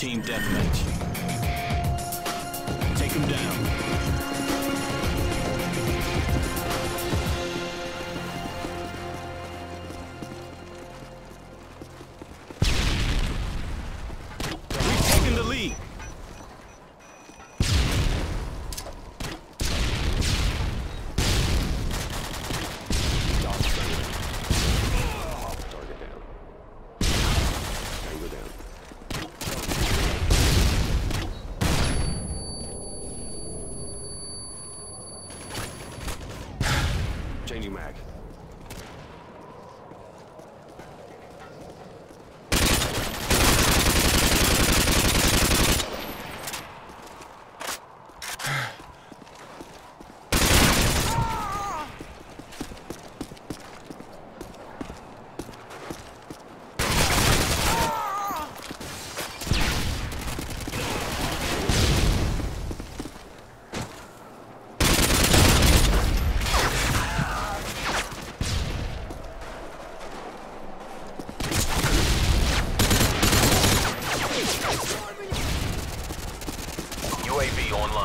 Team deathmatch. Take him down.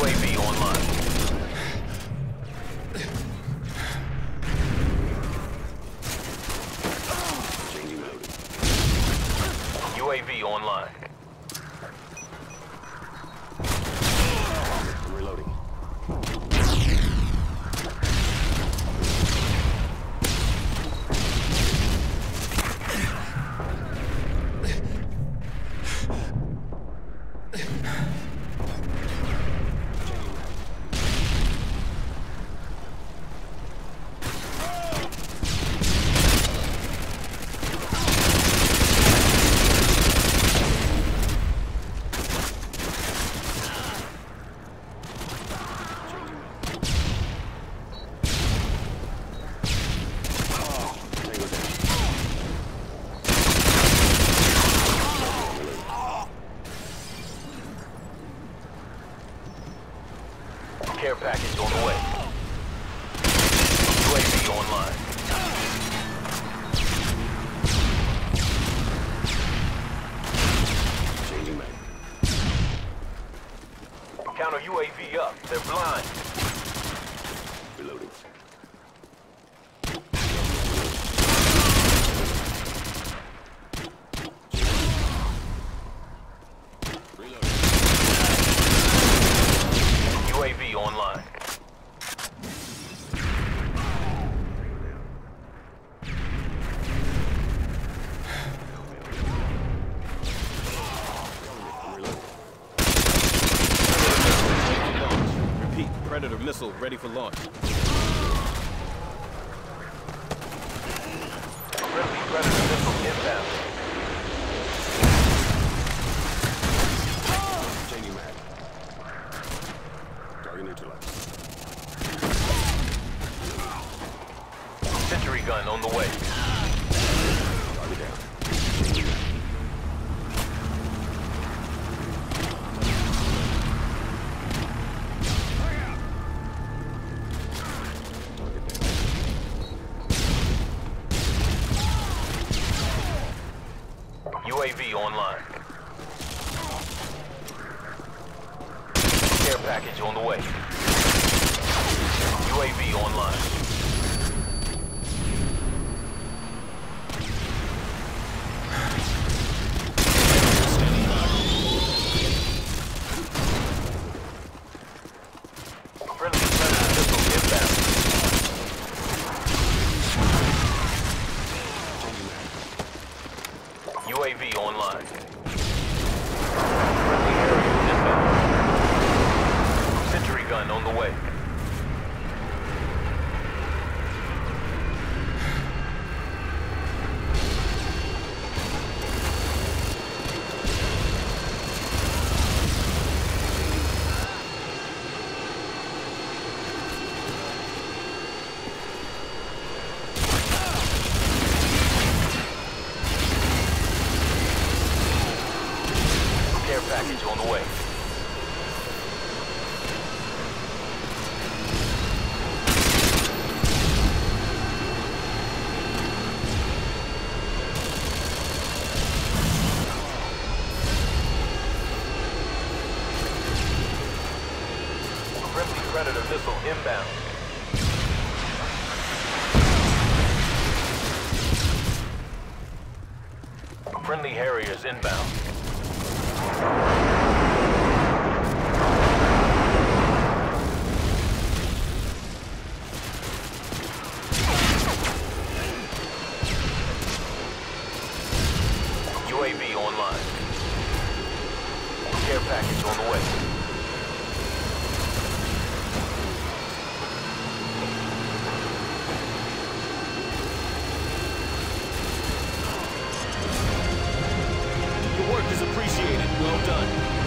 UAV online. UAV online. Changing mode. UAV online. I'm reloading. Changing mag. Changing mag. Tango down. Care package on the way. UAV online. Changing mag. Counter UAV up. They're blind. Reloading. Reloading. UAV online. I'm reloading. Ready for launch. Repeat, Predator missile ready for launch. Friendly Predator missile inbound. Changing mag. Target neutralized. Sentry gun on the way. Target down. UAV online. Care package on the way. UAV online. away. Grimly Predator missile inbound. Friendly Harriers inbound. package on the way. Your work is appreciated. Well done.